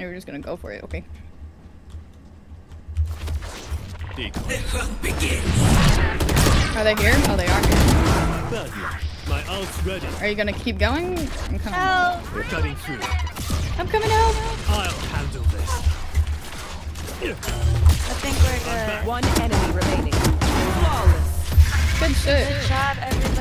They were just gonna go for it, okay. Are they here? Oh, they are here. My ult's ready. Are you gonna keep going? I'm coming. Help! We're cutting through. I'm coming out. I'll handle this. I think we're good. One enemy remaining. Flawless. Good shit. Good job, everybody.